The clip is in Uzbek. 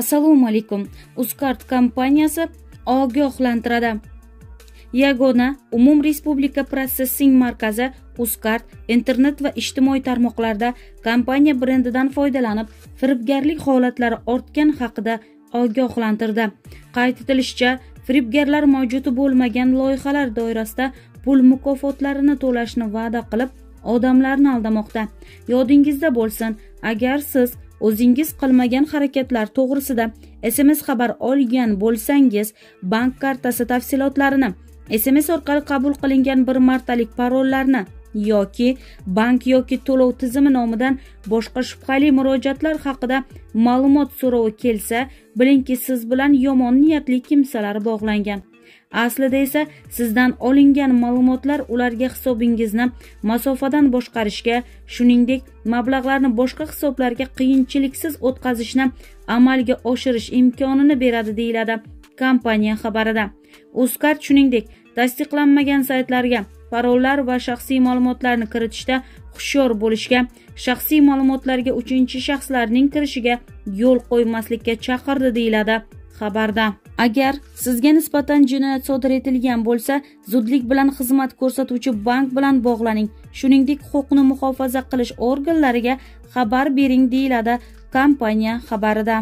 assalomu alaykum. Uzcard kompaniyasi ogohlantiradi. Yagona umum respublika protsessing markazi uzcard internet va ijtimoiy tarmoqlarda kompaniya brendidan foydalanib firibgarlik holatlari ortgani haqida ogohlantirdi. Qayd etilishicha firibgarlar mavjudi bo'lmagan loyihalar doirasida pul mukofotlarini to'lashni va'da qilib odamlarni aldamoqda. Yodingizda bo'lsin agar siz o'zingiz qilmagan harakatlar to'g'risida sms xabar olgan bo'lsangiz bank kartasi tafsilotlarini sms orqali qabul qilingan bir martalik parollarni yoki bank yoki to'lov tizimi nomidan boshqa shubhali murojaatlar haqida ma'lumot so'rovi kelsa bilingki siz bilan yomon niyatli kimsalar bog'langan. Aslida esa sizdan olingan ma'lumotlar ularga hisobingizni masofadan boshqarishga shuningdek mablag'larni boshqa hisoblarga qiyinchiliksiz o'tkazishni amalga oshirish imkonini beradi deyiladi kompaniya xabarida. Uzcard shuningdek tasdiqlanmagan saytlarga parollar va shaxsiy ma'lumotlarni kiritishda hushyor bo'lishga shaxsiy ma'lumotlarga uchinchi shaxslarning kirishiga yo'l qo'ymaslikka chaqirdi deyiladi xabarda. Agar sizga nisbatan jinoyat sodir etilgan bo'lsa zudlik bilan xizmat ko'rsatuvchi bank bilan bog'laning. Shuningdek huquqni muhofaza qilish organlariga xabar bering deyiladi kompaniya xabarida.